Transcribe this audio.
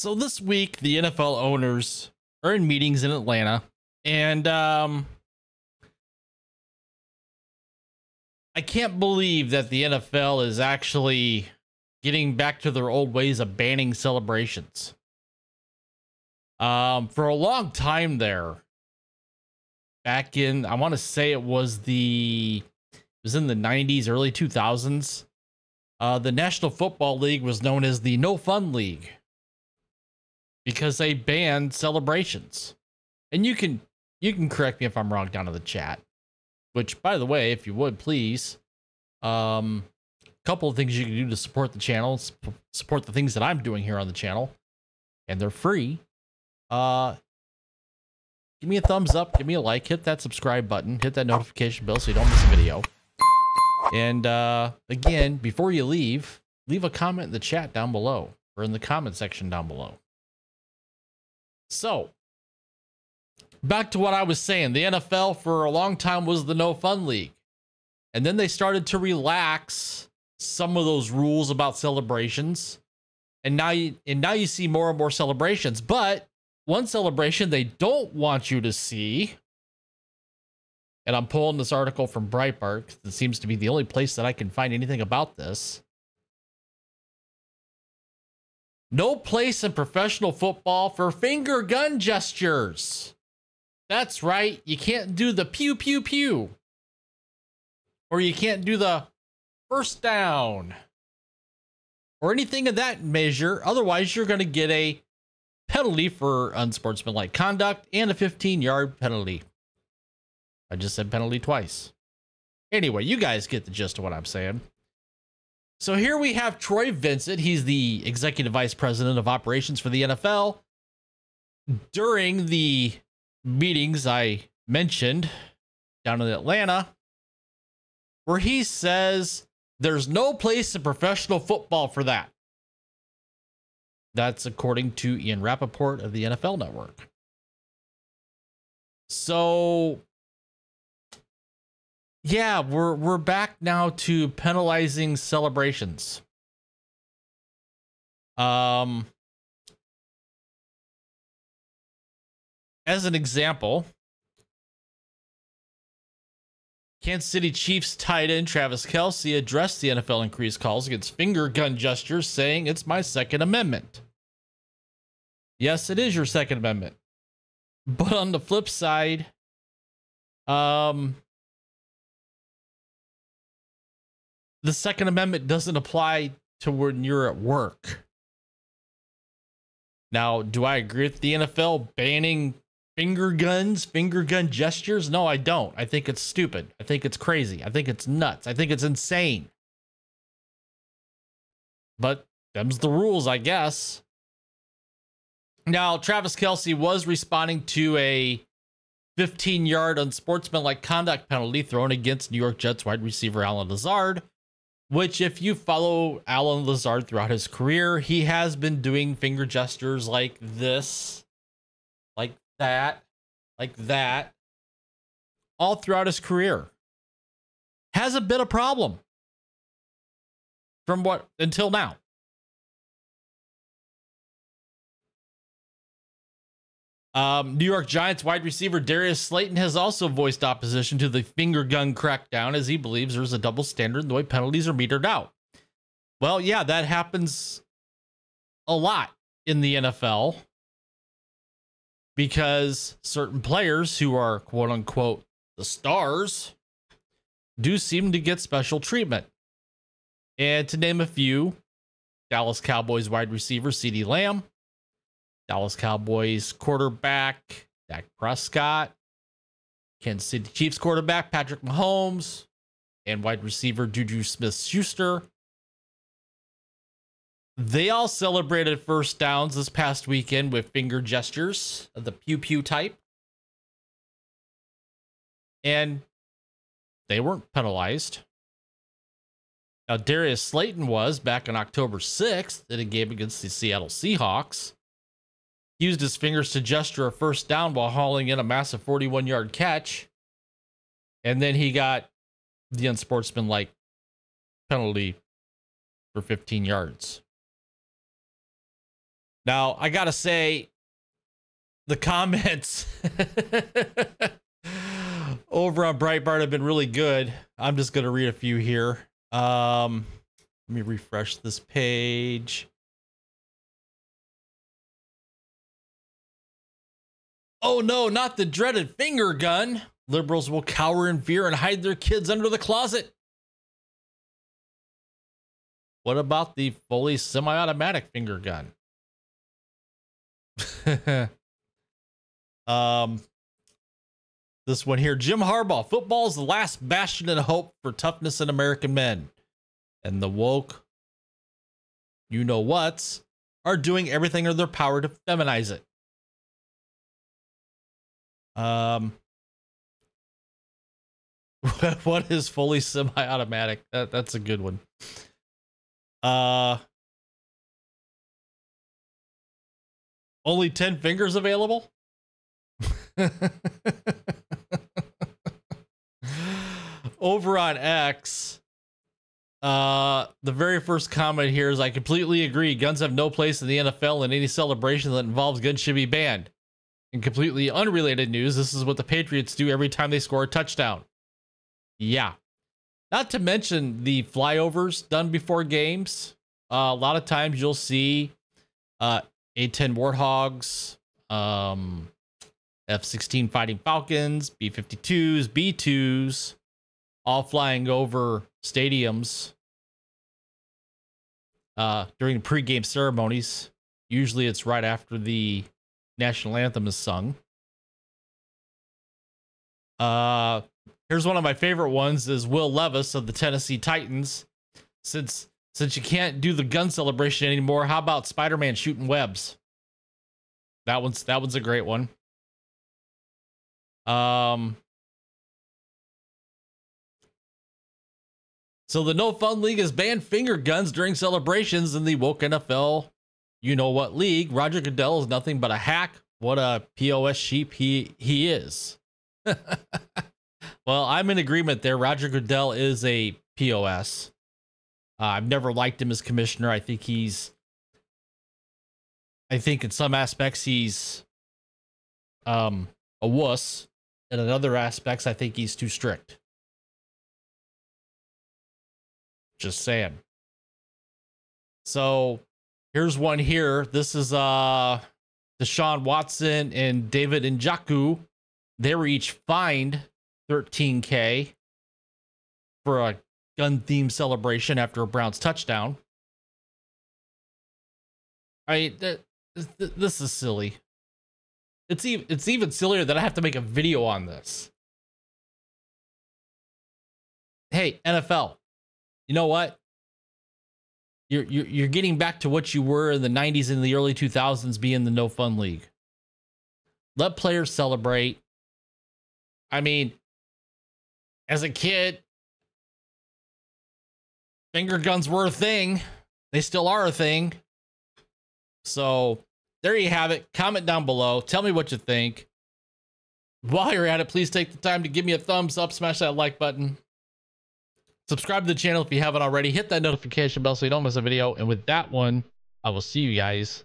So this week, the NFL owners are in meetings in Atlanta, and um, I can't believe that the NFL is actually getting back to their old ways of banning celebrations. Um, for a long time there, back in I want to say it was the it was in the 90s, early 2000s. Uh, the National Football League was known as the No Fun League because they banned celebrations. And you can you can correct me if I'm wrong down in the chat. Which, by the way, if you would please, um, a couple of things you can do to support the channel, support the things that I'm doing here on the channel, and they're free. Uh, give me a thumbs up, give me a like, hit that subscribe button, hit that notification bell so you don't miss a video. And uh, again, before you leave, leave a comment in the chat down below or in the comment section down below. So, back to what I was saying. The NFL for a long time was the no fun league. And then they started to relax some of those rules about celebrations. And now you and now you see more and more celebrations. But one celebration they don't want you to see. And I'm pulling this article from Breitbart. It seems to be the only place that I can find anything about this. No place in professional football for finger gun gestures. That's right. You can't do the pew pew pew. Or you can't do the first down. Or anything of that measure. Otherwise, you're going to get a penalty for unsportsmanlike conduct and a 15 yard penalty. I just said penalty twice. Anyway, you guys get the gist of what I'm saying. So here we have Troy Vincent. He's the executive vice president of operations for the NFL. During the meetings I mentioned down in Atlanta, where he says there's no place in professional football for that. That's according to Ian Rapoport of the NFL Network. So yeah, we're we're back now to penalizing celebrations. Um as an example, Kansas City Chiefs tight end Travis Kelce addressed the NFL increased calls against finger gun gestures, saying it's my Second Amendment. Yes, it is your Second Amendment. But on the flip side, um, the Second Amendment doesn't apply to when you're at work. Now, do I agree with the NFL banning finger guns, finger gun gestures? No, I don't. I think it's stupid. I think it's crazy. I think it's nuts. I think it's insane. But them's the rules, I guess. Now, Travis Kelce was responding to a 15 yard unsportsmanlike conduct penalty thrown against New York Jets wide receiver Allen Lazard which if you follow Allen Lazard throughout his career, he has been doing finger gestures like this, like that, like that, all throughout his career. Has a bit of problem from what until now. Um, New York Giants wide receiver Darius Slayton has also voiced opposition to the finger gun crackdown as he believes there's a double standard in the way penalties are metered out. Well, yeah, that happens a lot in the NFL because certain players who are quote unquote the stars do seem to get special treatment. And to name a few, Dallas Cowboys wide receiver CeeDee Lamb, Dallas Cowboys quarterback Dak Prescott, Kansas City Chiefs quarterback Patrick Mahomes, and wide receiver Juju Smith Schuster. They all celebrated first downs this past weekend with finger gestures of the pew pew type. And they weren't penalized. Now, Darius Slayton was back on October 6th in a game against the Seattle Seahawks used his fingers to gesture a first down while hauling in a massive 41 yard catch. And then he got the unsportsmanlike penalty for 15 yards. Now, I got to say, the comments over on Breitbart have been really good. I'm just going to read a few here. Um, let me refresh this page. Oh no, not the dreaded finger gun. Liberals will cower in fear and hide their kids under the closet. What about the fully semi automatic finger gun? um, this one here Jim Harbaugh. Football is the last bastion of hope for toughness in American men. And the woke, you know what's, are doing everything in their power to feminize it. Um, what is fully semi-automatic? That that's a good one. Uh, only ten fingers available. Over on X, uh, the very first comment here is I completely agree. Guns have no place in the NFL, and any celebration that involves guns should be banned. In completely unrelated news, this is what the Patriots do every time they score a touchdown. Yeah. Not to mention the flyovers done before games. Uh, a lot of times you'll see uh, A-10 Warthogs, um, F-16 Fighting Falcons, B-52s, B-2s, all flying over stadiums uh, during pregame ceremonies. Usually it's right after the national anthem is sung. Uh, here's one of my favorite ones is Will Levis of the Tennessee Titans. Since since you can't do the gun celebration anymore, how about Spider-Man shooting webs? That one's that one's a great one. Um So the No Fun League has banned finger guns during celebrations in the woke NFL you know what league. Roger Goodell is nothing but a hack. What a POS sheep he he is. well, I'm in agreement there. Roger Goodell is a POS. Uh, I've never liked him as commissioner. I think he's I think in some aspects he's um a wuss. And in other aspects, I think he's too strict. Just saying. So Here's one here. This is uh Deshaun Watson and David Njoku. They were each fined 13K for a gun themed celebration after a Browns touchdown. I mean, th- th- this is silly. It's even it's even sillier that I have to make a video on this. Hey, NFL. You know what? You're, you're you're getting back to what you were in the 90s and the early 2000s being the no fun league. Let players celebrate. I mean as a kid finger guns were a thing. They still are a thing. So there you have it. Comment down below. Tell me what you think. While you're at it please take the time to give me a thumbs up. Smash that like button Subscribe to the channel if you haven't already. Hit that notification bell so you don't miss a video. And with that one, I will see you guys